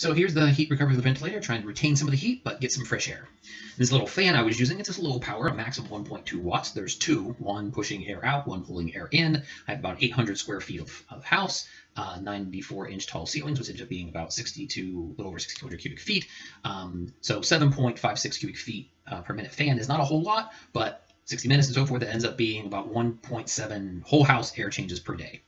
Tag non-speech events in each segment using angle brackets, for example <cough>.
So here's the heat recovery of the ventilator, trying to retain some of the heat, but get some fresh air. This little fan I was using, it's just low power, a max of 1.2 watts. There's two, one pushing air out, one pulling air in. I have about 800 square feet of, of house, uh, 94 inch tall ceilings, which ends up being about 62, a little over 600 cubic feet. Um, so 7.56 cubic feet uh, per minute fan is not a whole lot, but 60 minutes and so forth, it ends up being about 1.7 whole house air changes per day.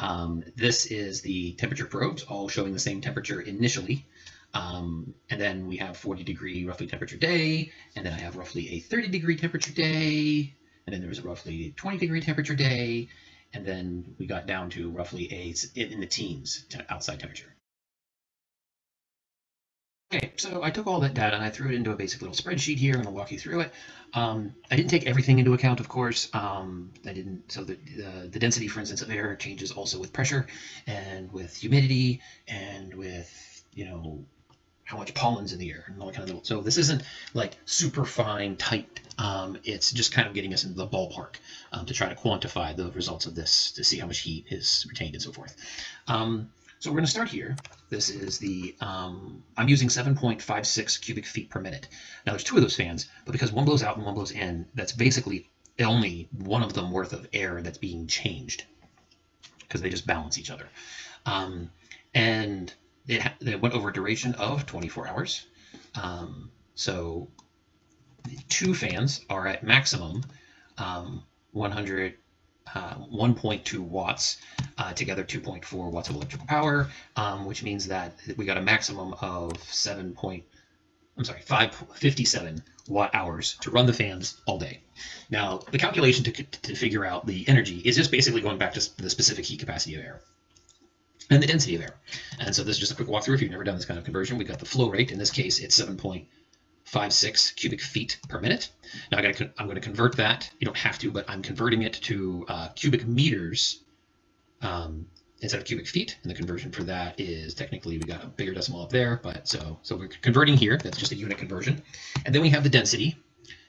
Um, this is the temperature probes, all showing the same temperature initially. Um, and then we have 40 degree roughly temperature day, and then I have roughly a 30 degree temperature day, and then there was a roughly 20 degree temperature day, and then we got down to roughly a in the teens outside temperature. Okay, so I took all that data and I threw it into a basic little spreadsheet here. Going to walk you through it. Um, I didn't take everything into account, of course. Um, I didn't. So the, the, the density, for instance, of air changes also with pressure and with humidity and with you know how much pollen's in the air and all that kind of. little. So this isn't like super fine, tight. Um, it's just kind of getting us into the ballpark um, to try to quantify the results of this to see how much heat is retained and so forth. Um, so we're going to start here. This is the, um, I'm using 7.56 cubic feet per minute. Now there's two of those fans, but because one blows out and one blows in, that's basically only one of them worth of air that's being changed because they just balance each other. Um, and it, it, went over a duration of 24 hours. Um, so two fans are at maximum um, 100 uh, 1.2 watts, uh, together 2.4 watts of electrical power, um, which means that we got a maximum of 7. Point, I'm sorry, 557 watt hours to run the fans all day. Now, the calculation to, to figure out the energy is just basically going back to the specific heat capacity of air and the density of air. And so this is just a quick walkthrough. If you've never done this kind of conversion, we got the flow rate. In this case, it's 7.56 cubic feet per minute. Now I I'm going to convert that. You don't have to, but I'm converting it to uh, cubic meters um, instead of cubic feet. And the conversion for that is technically we got a bigger decimal up there, but so so we're converting here. That's just a unit conversion. And then we have the density.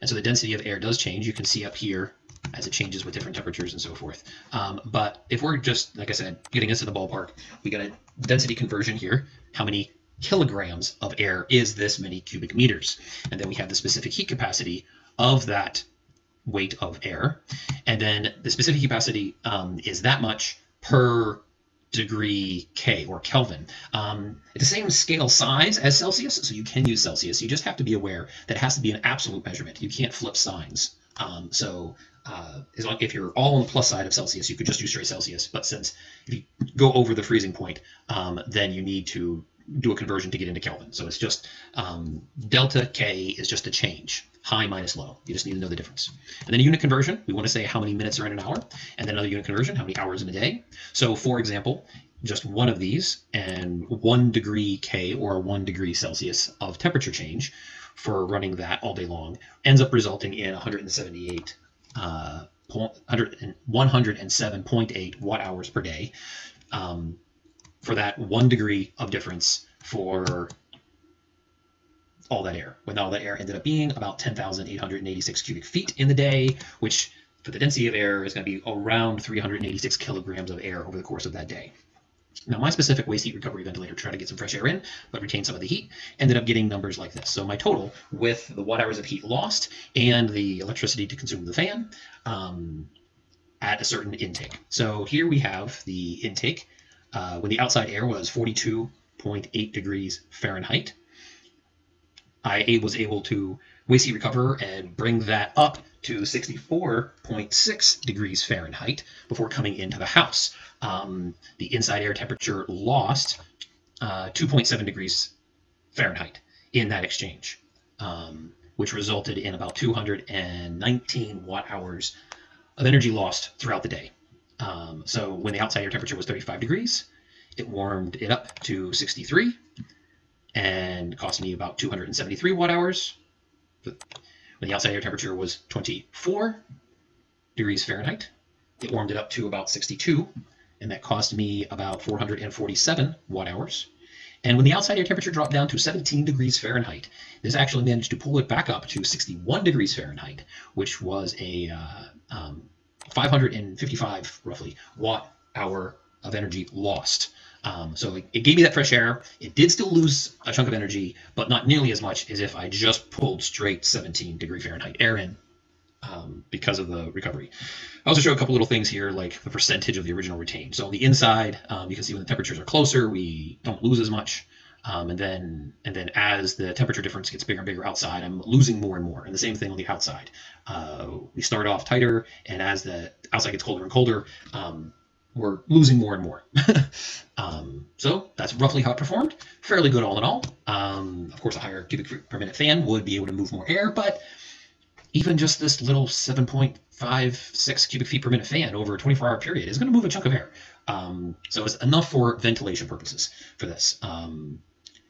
And so the density of air does change. You can see up here as it changes with different temperatures and so forth. Um, but if we're just, like I said, getting us in the ballpark, we got a density conversion here. How many kilograms of air is this many cubic meters. And then we have the specific heat capacity of that weight of air. And then the specific capacity um, is that much per degree K or Kelvin. Um, it's the same scale size as Celsius, so you can use Celsius. You just have to be aware that it has to be an absolute measurement. You can't flip signs. Um, so uh, if you're all on the plus side of Celsius, you could just use straight Celsius. But since if you go over the freezing point, um, then you need to do a conversion to get into Kelvin. So it's just um, delta K is just a change, high minus low. You just need to know the difference. And then a unit conversion, we want to say how many minutes are in an hour. And then another unit conversion, how many hours in a day. So for example, just one of these and one degree K or one degree Celsius of temperature change for running that all day long ends up resulting in 178 uh, 107.8 watt hours per day. Um, for that one degree of difference for all that air, when all that air ended up being about 10,886 cubic feet in the day, which for the density of air is going to be around 386 kilograms of air over the course of that day. Now, my specific waste heat recovery ventilator tried to get some fresh air in, but retain some of the heat, ended up getting numbers like this. So my total with the watt hours of heat lost and the electricity to consume the fan um, at a certain intake. So here we have the intake uh, when the outside air was 42.8 degrees Fahrenheit. I was able to waste heat recover and bring that up to 64.6 degrees Fahrenheit before coming into the house. Um, the inside air temperature lost uh, 2.7 degrees Fahrenheit in that exchange, um, which resulted in about 219 watt hours of energy lost throughout the day. Um, so when the outside air temperature was 35 degrees, it warmed it up to 63 and cost me about 273 watt hours. When the outside air temperature was 24 degrees Fahrenheit, it warmed it up to about 62, and that cost me about 447 watt hours. And when the outside air temperature dropped down to 17 degrees Fahrenheit, this actually managed to pull it back up to 61 degrees Fahrenheit, which was a uh, um, 555 roughly watt hour of energy lost Um, so it, it gave me that fresh air. It did still lose a chunk of energy, but not nearly as much as if I just pulled straight 17 degree Fahrenheit air in um, because of the recovery. I also show a couple little things here, like the percentage of the original retained. So on the inside, um, you can see when the temperatures are closer, we don't lose as much. Um, and then and then as the temperature difference gets bigger and bigger outside, I'm losing more and more. And the same thing on the outside. Uh, we start off tighter, and as the outside gets colder and colder, um, we're losing more and more. <laughs> um, so that's roughly how it performed. Fairly good all in all. Um, of course, a higher cubic feet per minute fan would be able to move more air, but even just this little 7.56 cubic feet per minute fan over a 24 hour period is going to move a chunk of air. Um, so it's enough for ventilation purposes for this.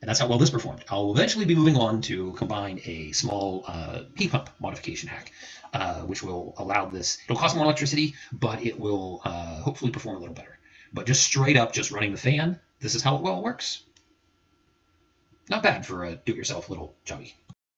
And that's how well this performed. I'll eventually be moving on to combine a small uh, heat pump modification hack, uh, which will allow this. It'll cost more electricity, but it will uh, hopefully perform a little better. But just straight up, just running the fan, this is how well it well works. Not bad for a do-it-yourself little jobby.